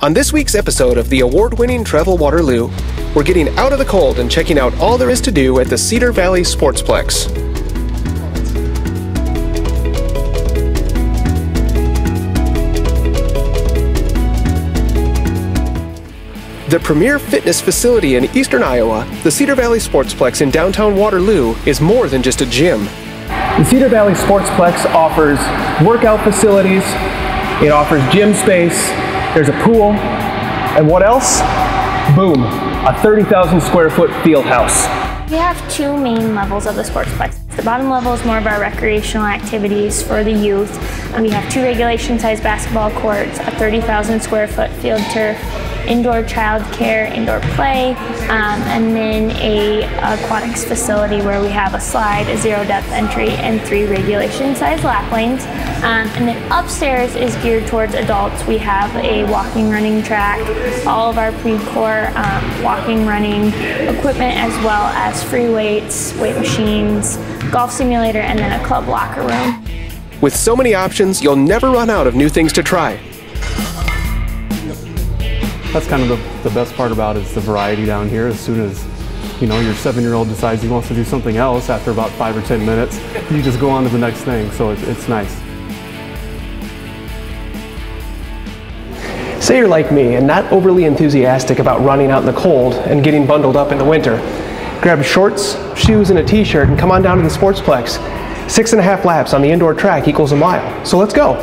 On this week's episode of the award winning Travel Waterloo, we're getting out of the cold and checking out all there is to do at the Cedar Valley Sportsplex. The premier fitness facility in eastern Iowa, the Cedar Valley Sportsplex in downtown Waterloo is more than just a gym. The Cedar Valley Sportsplex offers workout facilities, it offers gym space, there's a pool, and what else? Boom, a 30,000 square foot field house. We have two main levels of the sportsplex. The bottom level is more of our recreational activities for the youth. We have two regulation sized basketball courts, a 30,000 square foot field turf, indoor childcare, indoor play, um, and then a aquatics facility where we have a slide, a zero depth entry, and three regulation size lap lanes. Um, and then upstairs is geared towards adults. We have a walking running track, all of our Precor um, walking running equipment as well as free weights, weight machines, golf simulator, and then a club locker room. With so many options, you'll never run out of new things to try. That's kind of the, the best part about it is the variety down here. As soon as you know your seven-year-old decides he wants to do something else after about five or ten minutes, you just go on to the next thing. So it's, it's nice. Say you're like me and not overly enthusiastic about running out in the cold and getting bundled up in the winter. Grab shorts, shoes, and a t-shirt and come on down to the Sportsplex. Six and a half laps on the indoor track equals a mile. So let's go.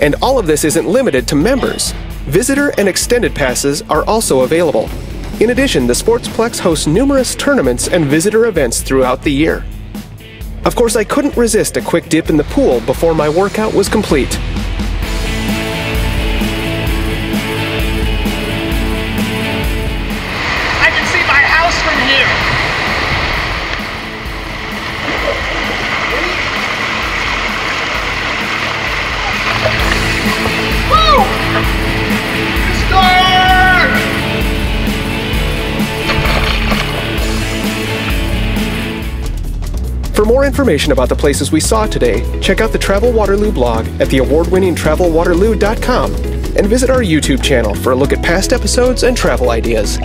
And all of this isn't limited to members. Visitor and extended passes are also available. In addition, the Sportsplex hosts numerous tournaments and visitor events throughout the year. Of course, I couldn't resist a quick dip in the pool before my workout was complete. For more information about the places we saw today, check out the Travel Waterloo blog at the award-winning travelwaterloo.com and visit our YouTube channel for a look at past episodes and travel ideas.